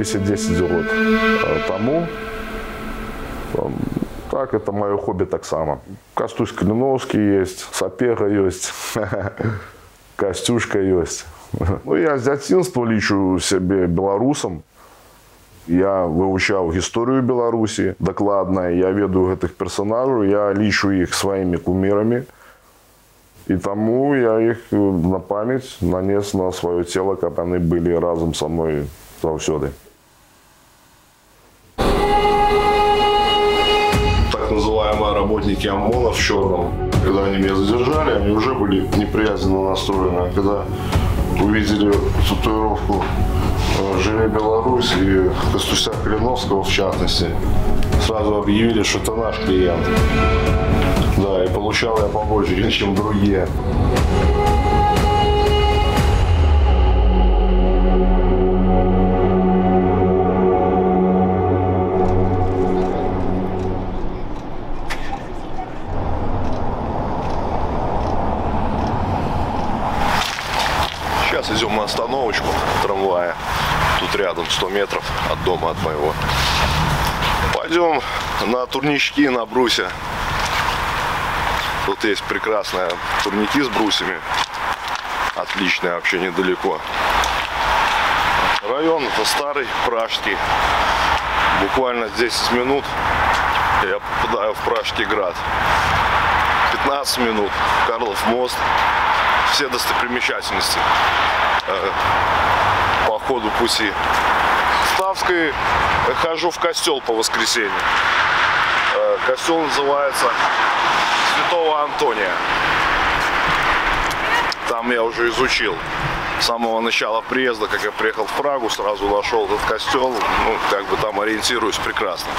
у меня з'явилися 10 років тому. Там, Так, это мое хобби так само. Костусь Калиновский есть, Сапега есть, Костюшка есть. Ну, я з дитинства лічу себе беларусам. Я вывучаў гісторыю Беларусі дакладна. Я ведаю гэтых персонажаў, я лічу іх сваімі кумірамі. І таму я іх на памяць нанес на сваё цело, каб яны былі разам са мной заўсёды. Работники ОМОНа в черном, когда они меня задержали, они уже были неприязненно настроены. А когда увидели татуировку э, «Живи Беларусь» и Костуся Калиновского в частности, сразу объявили, что это наш клиент. Да, и получал я побольше, чем другие. Тут рядом 100 метров от дома, от моего. Пойдем на турнички на брусе. Тут есть прекрасные турники с брусьями. Отличные, вообще недалеко. Район старый, пражский. Буквально 10 минут я попадаю в Пражский град. 15 минут. Карлов мост. Все достопримечательности э, ходу пути. Ставской хожу в костел по воскресеньям. Э, Костел называется Святого Антония. Там я уже изучил. С самого начала приезда, как я приехал в Прагу, сразу нашел этот костел. Ну, как бы там ориентируюсь прекрасно.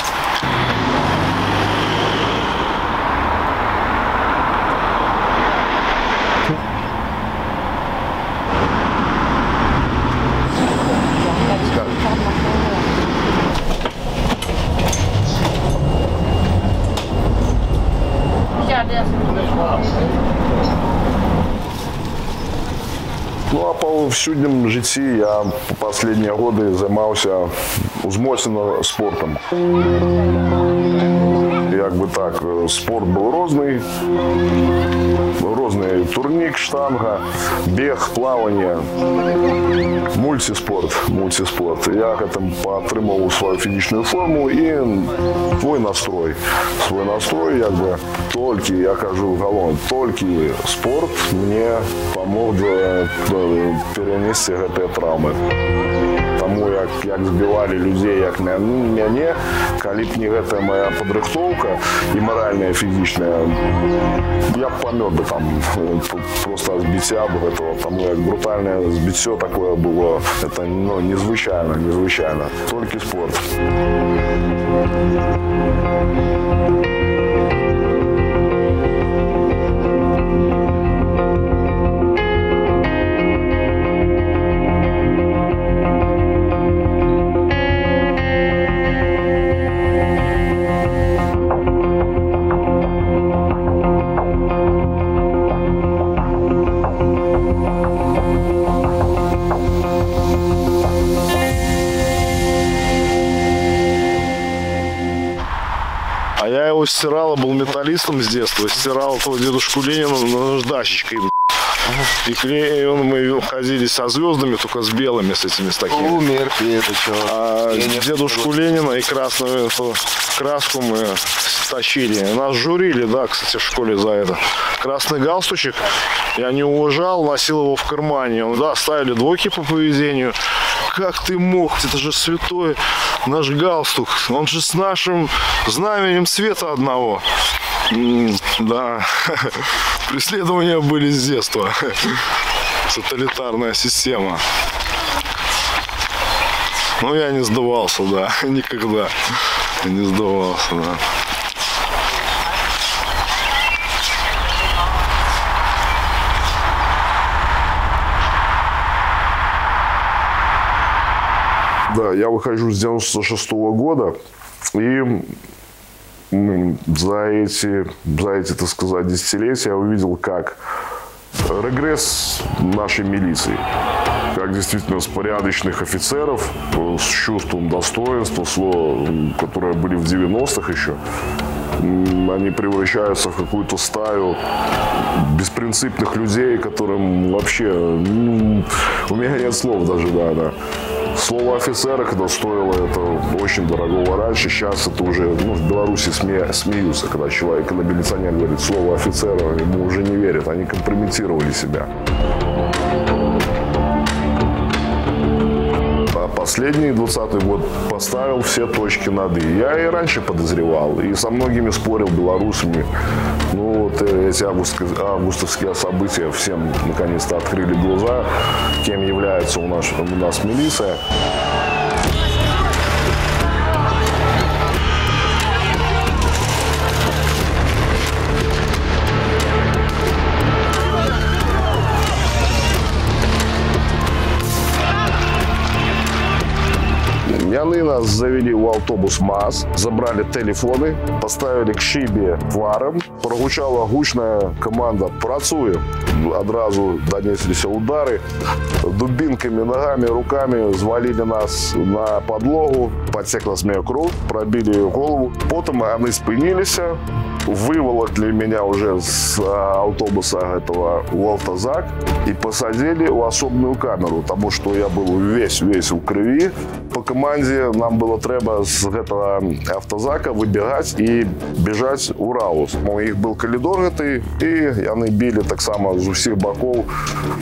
Ну а па ўсюднім жыцці я паследнія годы займаўся узмоцнена спортом. Як бы так, э, спорт был розный, розный турнік, штанга, бег, плавание, мультиспорт, мультиспорт. Я гэтым падтрымаў сваю фінічную форму і твой настрой. Свой настрой, як бы толькі, я кажу галоўна, толькі спорт мне памог да- да- перанесці гэтыя траўмы. Таму як, як збівалі людзей як мя- мяне, калі б не гэтая моя падрыхтоўка і маральная і фізічная, я б памёр бы там э, п- просто ад збіцця бы гэтага. Таму як брутальнае збіццё такое было, это ну, незвычайна, незвычайна. Толькі спорт. А Стирал, был металлистом с детства. Стирал этого дедушку Ленина наждачечкой. И клей, он, мы ходили со звездами, только с белыми, с этими, с такими. Умер, это что? А дедушку Ленина и красную эту краску мы стащили. Нас журили, да, кстати, в школе за это. Красный галстучек я не уважал, носил его в кармане. Он, да, ставили двойки по поведению. Как ты мог? Это же святой наш галстук. Он же с нашим знаменем света одного. Да, преследования были с детства. Тоталитарная система. Ну, я не сдавался, да, никогда не сдавался, да. Да, я выхожу с 96 года, и за эти, за эти, так сказать, десятилетия я увидел, как регресс нашей милиции. Как действительно с порядочных офицеров, с чувством достоинства, которые были в 90-х еще, они превращаются в какую-то стаю беспринципных людей, которым вообще, ну, у меня нет слов даже, да, да. Слово офицера, когда стоило это очень дорогого раньше, сейчас это уже, ну, в Беларуси сме, смеются, когда человек, когда милиционер говорит слово офицера, ему уже не верят, они компрометировали себя. Последний 20 год поставил все точки над «и». Я и раньше подозревал, и со многими спорил белорусами. Ну, вот эти августовские события всем наконец-то открыли глаза, кем является у нас, у нас милиция. Яны нас завели у автобус МАЗ, забрали телефоны, поставили к шибе варом. Прогучала гучная команда «Працуем». Одразу донеслись удары. Дубинками, ногами, руками звалили нас на подлогу. Подсекла с меня кровь, пробили голову. Потом они спынились, выволокли меня уже с автобуса этого в автозак и посадили в особную камеру, потому что я был весь-весь в крови. По команде нам было треба с этого автозака выбегать и бежать у Раус. У них был этой, и они били так само з усіх боков.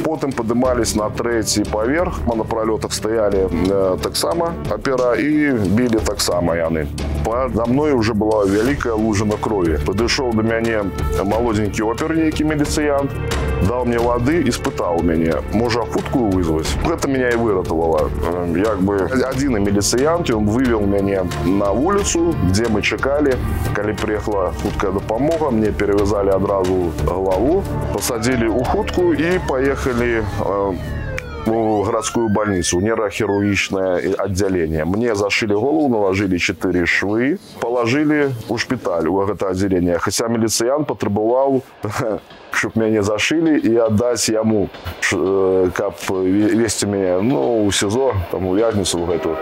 Потім поднимались на третий поверх, мы на пролетах стояли э, так само опера и били так само яны. Подо мной уже была великая лужина крови. Подошел до меня молоденький оперник милициянт, дал мне воды и спытал меня, может худку вызвать? Это меня и выратовало. Як бы один милициянт, он вывел меня на улицу, где мы чекали. Когда приехала хуткая допомога, мне перевязали одразу голову, посадили у худку и поехали э, в городскую больницу, нейрохирургичное отделение. Мне зашили голову, наложили 4 швы, положили у шпиталь, у это отделение. Хотя милициянт потребовал, чтобы меня зашили и отдать ему, как вести меня, ну, у СИЗО, там, у вязницу в эту.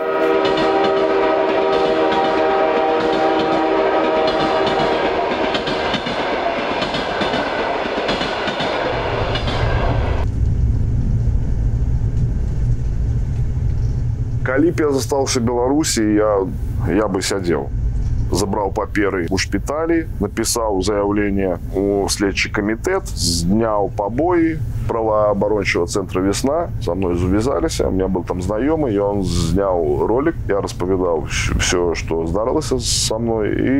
Калі б я застаўся Беларусі я я бы сядзеў забраў паперы у шпіталі напісаў заяўленне у следчы камітэт зняў пабоі праваабарончага цэнтра весна со мной завязаліся у меня был там знаёмы ён зняў ролик я распавядаў все что здарылася со мной і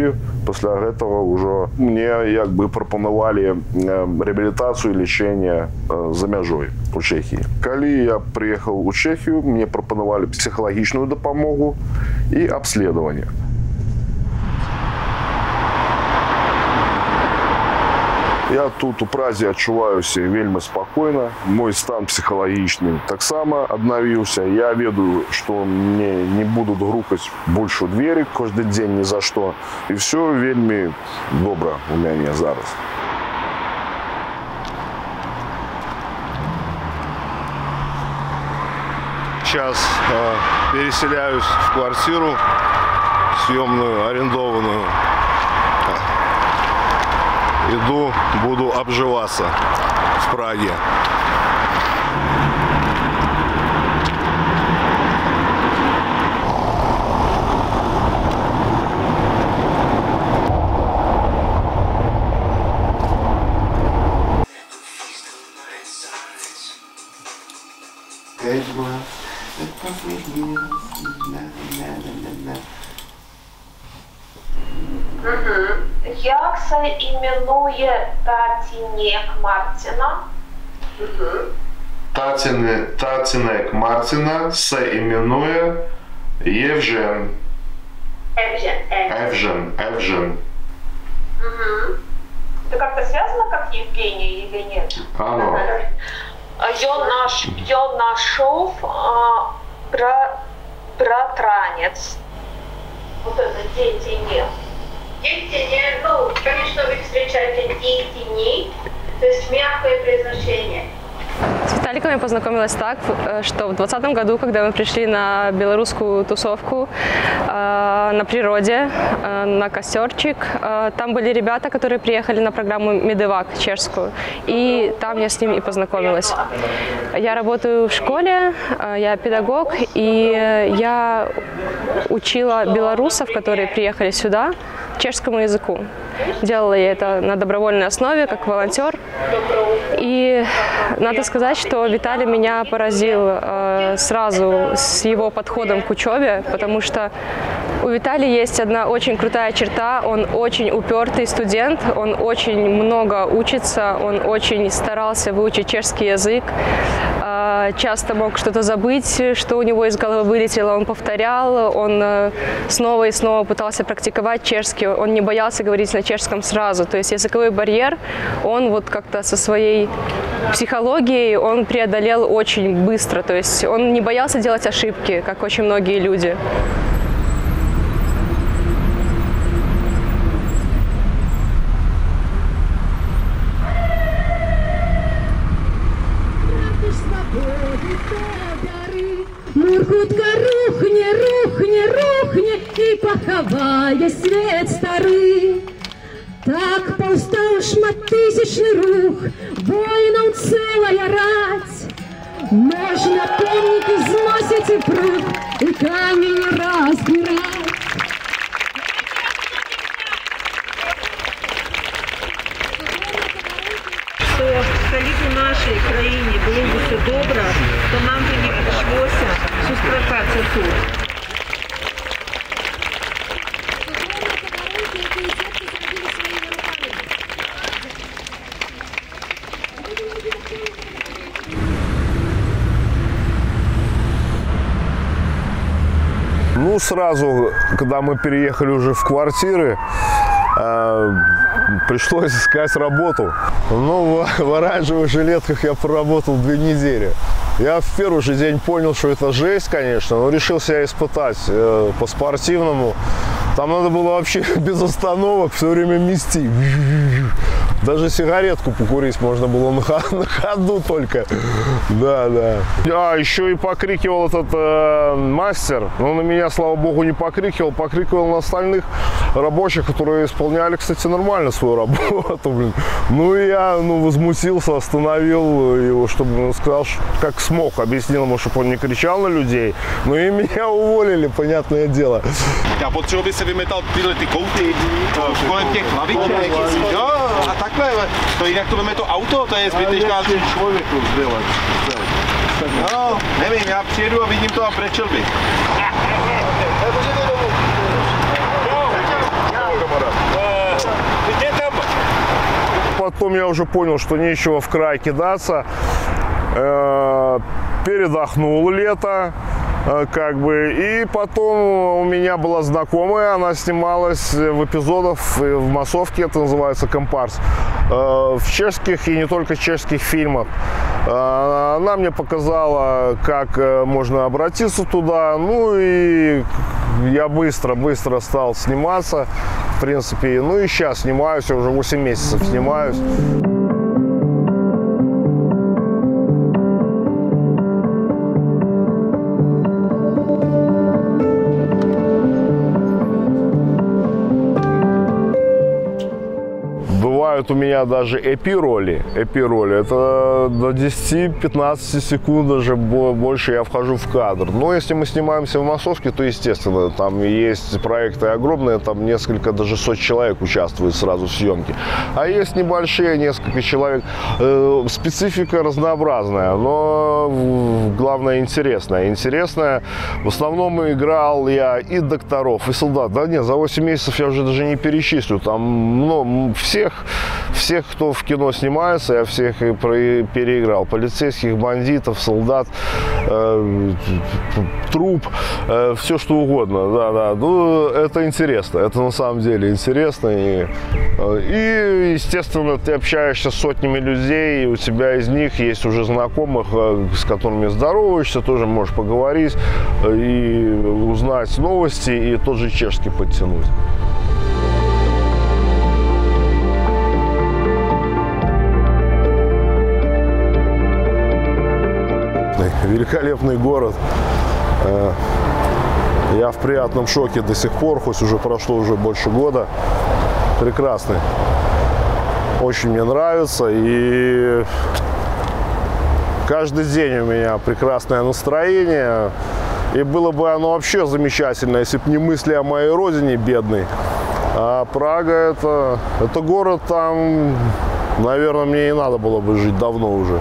пасля гэтага ўжо мне як бы прапанавалі реабілітацыю лечение за мяжой у чехії калі я приехал у чехію мне прапанавалі псіхалагічную дапамогу і обследование Я тут у празе адчуваюся вельмі спакойна. Мой стан псіхалагічны таксама аднавіўся. Я ведаю, што мне не будуць грукаць больш у двері кожны дзень ні за што. І все вельмі добра у мяне зараз. Сейчас э, переселяюсь в квартиру съемную, арендованную иду, буду обживаться в Праге. Як це іменує Татінек Мартіна? Татіне, Татінек Мартіна це іменує Євжен. Евжен. Евжен. Евжен. Угу. Это как-то связано как Евгений или нет? Ано. Ён наш, ён нашов а, бра, братранец. Вот это дети нет. Произношение. С Виталиком я познакомилась так, э, что в 2020 году, когда мы пришли на белорусскую тусовку э, на природе, э, на костерчик, э, там были ребята, которые приехали на программу Медевак чешскую, и там я с ними и познакомилась. Я работаю в школе, э, я педагог, и я учила белорусов, которые приехали сюда, чешскому языку. Делала я это на добровольной основе, как волонтер. И надо сказать, что Виталий меня поразил э, сразу с его подходом к учебе, потому что у Виталия есть одна очень крутая черта. Он очень упертый студент, он очень много учится, он очень старался выучить чешский язык. Э, часто мог что-то забыть, что у него из головы вылетело, он повторял, он э, снова и снова пытался практиковать чешский, он не боялся говорить на чешском сразу. То есть языковой барьер, он вот как-то со своей психологией он преодолел очень быстро. То есть он не боялся делать ошибки, как очень многие люди. шматтысячны рух, воінаў цэлая раць. Можна помнікі зносіць і прух, і камень разбіраць. Сразу, когда мы переехали уже в квартиры, э, пришлось искать работу. Ну, в, в оранжевых жилетках я проработал две недели. Я в первый же день понял, что это жесть, конечно, но решил себя испытать э, по-спортивному. Там надо было вообще без остановок все время мести. Даже сигаретку покурить можно было на, хо- на ходу только. Да, да. А, еще и покрикивал этот э, мастер. Но на меня, слава богу, не покрикивал. Покрикивал на остальных рабочих, которые исполняли, кстати, нормально свою работу. Блин. Ну, я ну, возмутился, остановил его, чтобы он сказал, как смог. Объяснил ему, чтобы он не krичал на людей. Ну и меня уволили, понятное дело. Já potřebuji, by se vymetal tyhle ty kouty kolem těch hlaviček. Jo, a takhle, to jinak to veme to auto, to je zbytečná человеку сделать. No, nevím, já přijedu a vidím to a prečel bych. Потом я уже понял, что нечего в край кидаться. Э, Передохнул лето, э, как бы. И потом у меня была знакомая, она снималась в эпизодах э, в массовке, это называется компарс, э, в чешских и не только чешских фильмах. Э, Она мне показала, как э, можно обратиться туда. Ну и я быстро-быстро стал сниматься, в принципе. Ну и сейчас снимаюсь, я уже 8 месяцев снимаюсь. У меня даже эпироли. Эпироли. Это до 10-15 секунд даже бо- больше я вхожу в кадр. Но если мы снимаемся в массовке, то естественно, там есть проекты огромные, там несколько, даже сот человек участвует сразу в съемке. А есть небольшие, несколько человек. Э, Специфика разнообразная, но главное интересная. Интересная. В основном играл я и докторов, и солдат. Да нет, за 8 месяцев я уже даже не перечислю. Там ну, всех, всех, кто в кино снимается, я всех и переиграл. Полицейских, бандитов, солдат, э, труп, все что угодно. Да, да. Ну, это интересно. Это на самом деле интересно. И, э, и, естественно, ты общаешься с сотнями людей, и у тебя из них есть уже знакомых, э, с которыми здороваешься, тоже можешь поговорить э, и узнать новости, и тот же чешский подтянуть. Великолепный город. Э, Я в приятном шоке до сих пор, хоть уже прошло уже больше года. Прекрасный. Очень мне нравится. И каждый день у меня прекрасное настроение. И было бы оно вообще замечательно, если бы не мысли о моей родине бедной. А Прага это, это город там, наверное, мне и надо было бы жить давно уже.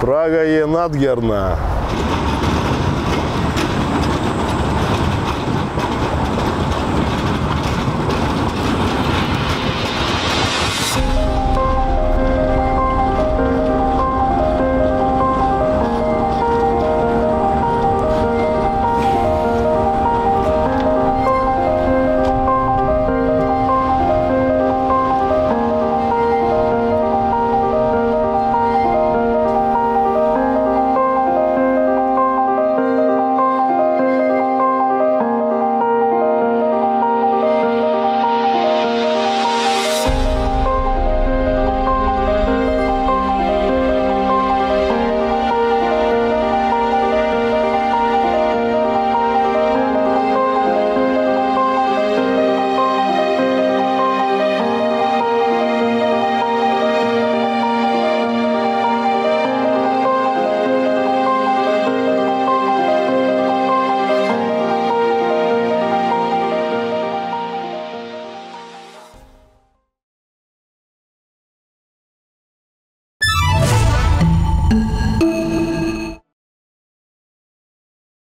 Прага е надгерна.